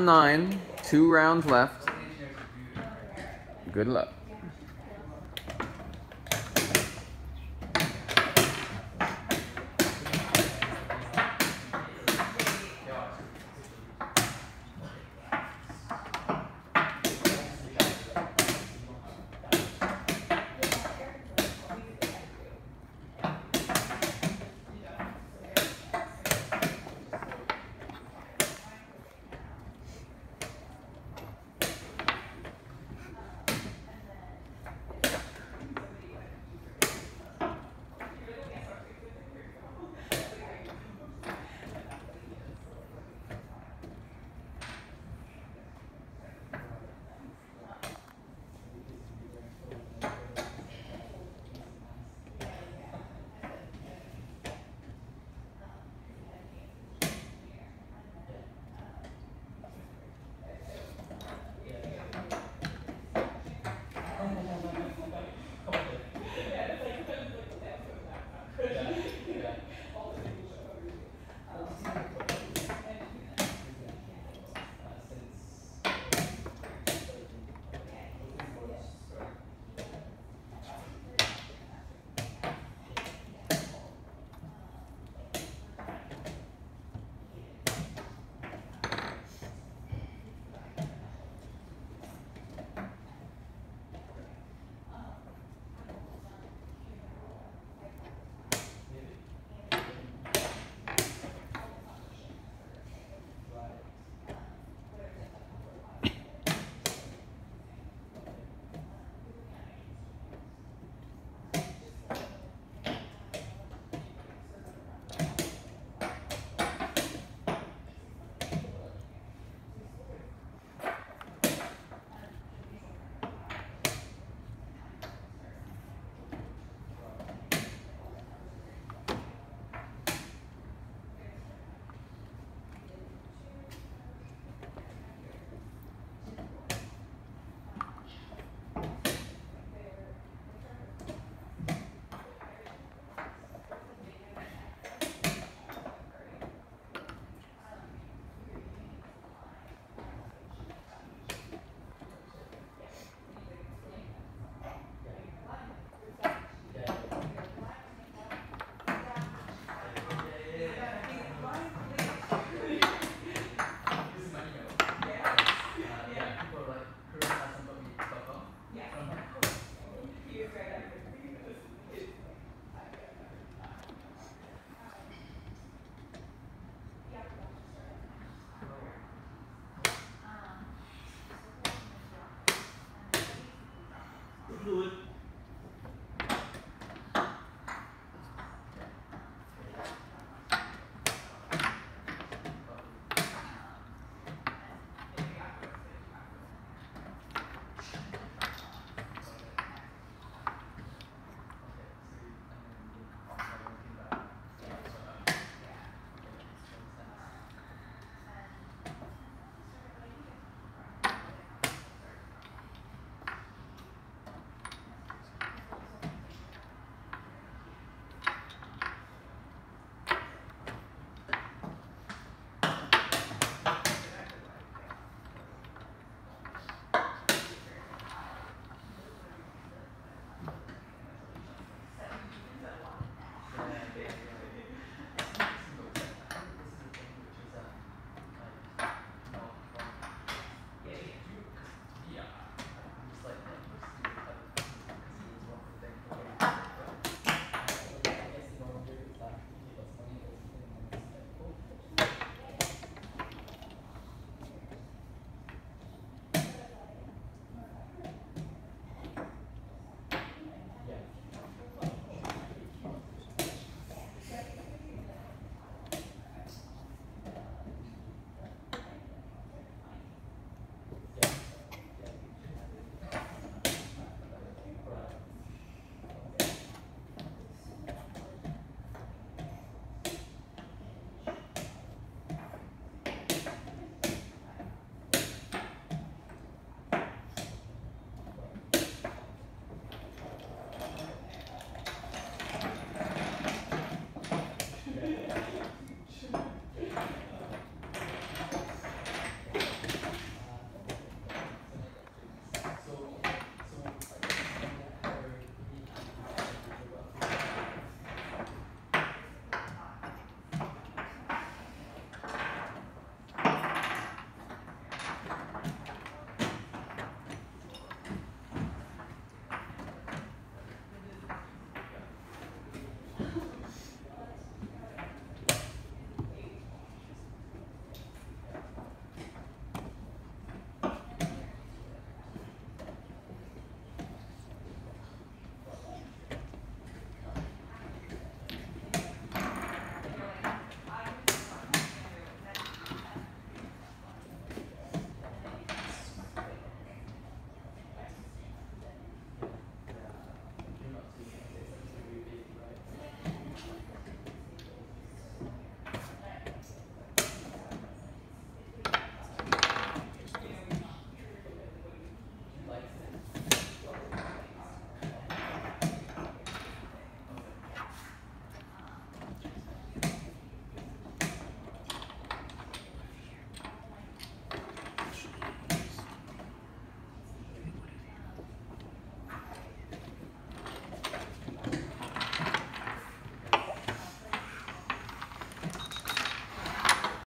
nine, two rounds left. Good luck.